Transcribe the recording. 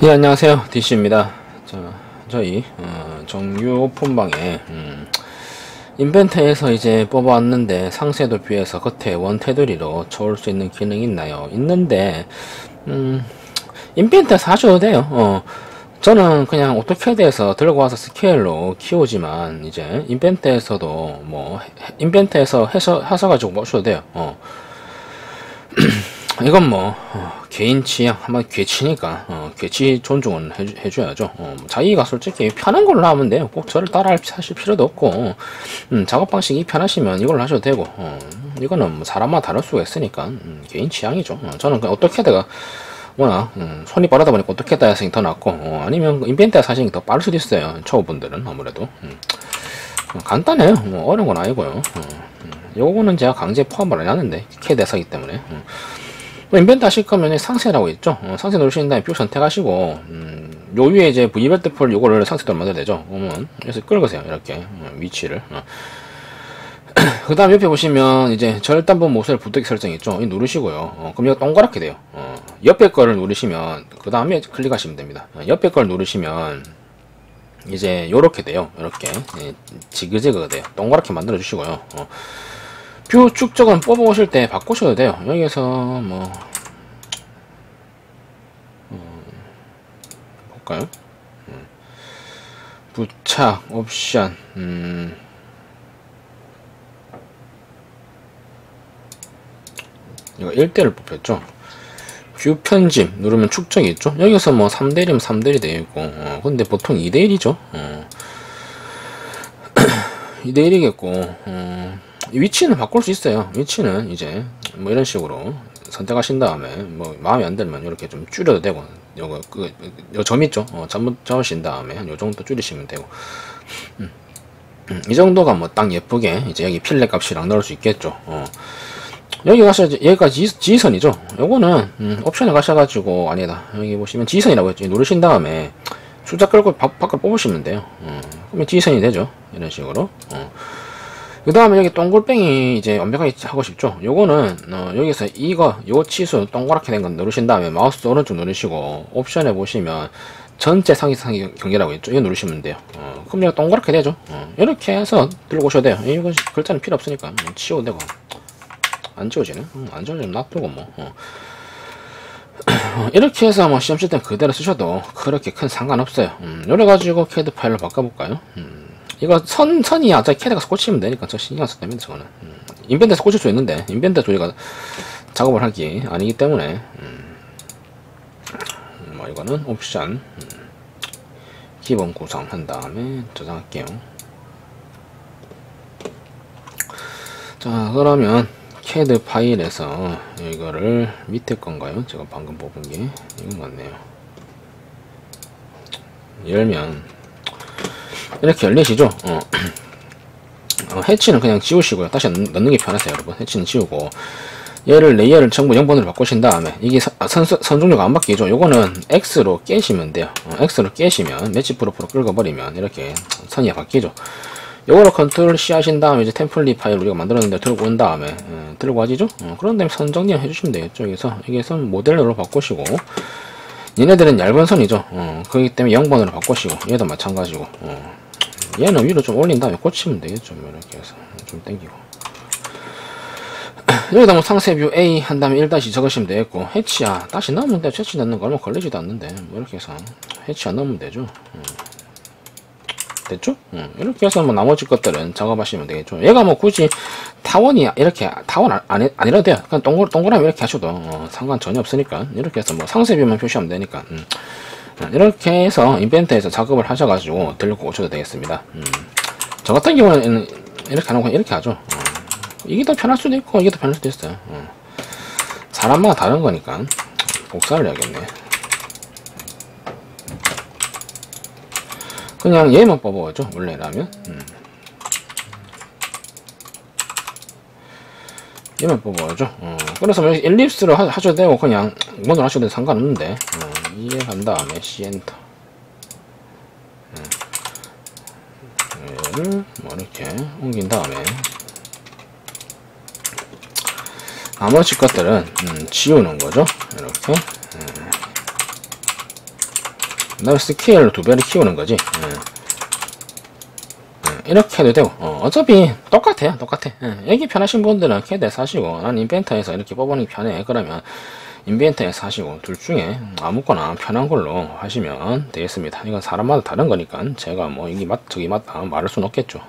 예, 안녕하세요. DC입니다. 자, 저희, 어, 정유 오픈방에, 음, 인벤트에서 이제 뽑아왔는데 상세도 비해서 겉에 원 테두리로 쳐올 수 있는 기능이 있나요? 있는데, 음, 인벤트에서 하셔도 돼요. 어, 저는 그냥 오토캐드에서 들고 와서 스케일로 키우지만, 이제, 인벤트에서도 뭐, 인벤트에서 해서, 하셔가지고 모셔도 돼요. 어. 이건 뭐 어, 개인 취향 한번 괴치니까 어, 괴치 존중은 해주, 해줘야죠. 어, 뭐 자기가 솔직히 편한 걸로 하면 돼요. 꼭 저를 따라 하실 필요도 없고 음, 작업 방식이 편하시면 이걸로 하셔도 되고 어, 이거는 뭐 사람마다 다를 수가 있으니까 음, 개인 취향이죠. 어, 저는 어떻게 내가 워낙 음, 손이 빠르다 보니까 어떻게 따야 하시는 더 낫고 어, 아니면 인벤트 사시는 더 빠를 수도 있어요. 초보분들은 아무래도. 음, 어, 간단해요. 뭐 어려운 건 아니고요. 어, 음, 요거는 제가 강제 포함을 안 하는데 캐드에서기 때문에. 음. 뭐 인벤트 하실 거면 상세라고 있죠. 어, 상세 누르신 다음에 뷰 선택하시고, 음, 요 위에 이제 V벨트 폴 요거를 상세로 만들어야 되죠. 그러면, 그래서 끌으세요. 이렇게, 어, 위치를. 어. 그 다음 옆에 보시면 이제 절단부 모델 부득이 설정 있죠. 이 누르시고요. 어, 그럼 이거 동그랗게 돼요. 어, 옆에 거를 누르시면, 그 다음에 클릭하시면 됩니다. 어, 옆에 걸 누르시면, 이제 요렇게 돼요. 이렇게. 예, 지그재그가 돼요. 동그랗게 만들어 주시고요. 어. view 축척은 뽑아오실 때 바꾸셔도 돼요. 여기서 뭐 음, 볼까요? 음, 부착 옵션 음, 이거 1대1로 뽑혔죠. view 편집 누르면 축척이 있죠. 여기서 뭐 3대리면 3대리 되어 있고 어, 근데 보통 2대1이죠. 어. 2대1이겠고 어. 위치는 바꿀 수 있어요. 위치는 이제 뭐 이런 식으로 선택하신 다음에 뭐 마음에 안 들면 이렇게 좀 줄여도 되고 요거 그, 요점 있죠. 어, 잘못 잡으신 다음에 한 요 정도 줄이시면 되고 음. 음, 이 정도가 뭐 딱 예쁘게 이제 여기 필렛 값이랑 넣을 수 있겠죠. 어. 여기 가서 여기가 지, 지선이죠. 요거는 음, 옵션에 가셔가지고 아니다 여기 보시면 지선이라고 했죠. 누르신 다음에 숫자 끌고 바, 밖을 뽑으시면 돼요. 어. 그러면 지선이 되죠. 이런 식으로. 어. 그 다음에 여기 동글뱅이 이제 완벽하게 하고 싶죠? 요거는 어, 여기서 이거 요 치수 동그랗게 된 건 누르신 다음에 마우스 오른쪽 누르시고 옵션에 보시면 전체 상위 상위 경계라고 있죠? 이거 누르시면 돼요. 어, 그럼 얘가 동그랗게 되죠? 어, 이렇게 해서 들고 오셔도 돼요. 이거 글자는 필요 없으니까 뭐 치워도 되고. 안 지워지네? 음, 안 지워지면 놔두고 뭐. 어. 이렇게 해서 뭐 시험 칠 때 그대로 쓰셔도 그렇게 큰 상관없어요. 음, 이래 가지고 캐드 파일로 바꿔볼까요? 음. 이거 선, 선이 어차피 캐드가서 고치면 되니까 저 신경 써도 됩니다, 저거는. 음. 인벤터에서 고칠 수 있는데, 인벤터 저희가 작업을 하기 아니기 때문에, 음. 뭐, 이거는 옵션, 음. 기본 구성 한 다음에 저장할게요. 자, 그러면 캐드 파일에서 이거를 밑에 건가요? 제가 방금 뽑은 게 이건 맞네요. 열면 이렇게 열리시죠? 어. 어, hatch는 그냥 지우시고요. 다시 넣는 게 편하세요, 여러분. hatch는 지우고. 얘를 layer를 전부 0번으로 바꾸신 다음에 이게 선, 선, 선 종류가 안 바뀌죠. 요거는 X로 깨시면 돼요. 어, X로 깨시면 match prop으로 긁어버리면 이렇게 선이 바뀌죠. 요거로 control C 하신 다음에 이제 template 파일 우리가 만들었는데 들고 온 다음에 어, 들고 와지죠. 어, 그런 다음에 선 정리 해주시면 되겠죠. 여기서 선 모델로 바꾸시고 얘네들은 얇은 선이죠. 어, 그렇기 때문에 0번으로 바꾸시고 얘도 마찬가지고 어, 얘는 위로 좀 올린 다음에 고치면 되겠죠. 뭐 이렇게 해서 좀 당기고 여기다 뭐 상세 view A 한 다음에 1다시 적으시면 되겠고 해치야 다시 넣으면 돼. hatch 넣는 거 얼마 걸리지도 않는데 뭐 이렇게 해서 해치 안 넣으면 되죠. 어. 됐죠? 음, 이렇게 해서 뭐 나머지 것들은 작업하시면 되겠죠. 얘가 뭐 굳이 타원이 이렇게 타원 안, 안, 아니라도 돼요. 그냥 동글, 동그라미 이렇게 하셔도 어, 상관 전혀 없으니까 이렇게 해서 뭐 상세뷰만 표시하면 되니까 음. 이렇게 해서 인벤트에서 작업을 하셔가지고 들고 오셔도 되겠습니다. 음. 저 같은 경우는 이렇게 하는 거 이렇게 하죠. 어. 이게 더 편할 수도 있고 이게 더 편할 수도 있어요. 어. 사람마다 다른 거니까 복사를 해야겠네. 그냥 얘만 뽑아오죠 원래라면 음. 얘만 뽑아오죠 어. 그래서 뭐 엘립스로 하, 셔도 되고 그냥 이번으로 하셔도 상관없는데 어. 이해한 다음에 C 엔터 얘를 뭐 이렇게 옮긴 다음에 나머지 것들은 음, 지우는 거죠 이렇게 음. 그다음에 스케일로 두 배를 키우는 거지. 예. 예, 이렇게 해도 되고. 어, 어차피 똑같아요 똑같아. 예, 여기가 편하신 분들은 캐드에서 하시고 난 인벤터에서 이렇게 뽑아보는 게 편해. 그러면 인벤터에서 하시고 둘 중에 아무거나 편한 걸로 하시면 되겠습니다. 이건 사람마다 다른 거니까 제가 뭐 이게 맞 저기 맞다 말할 수는 없겠죠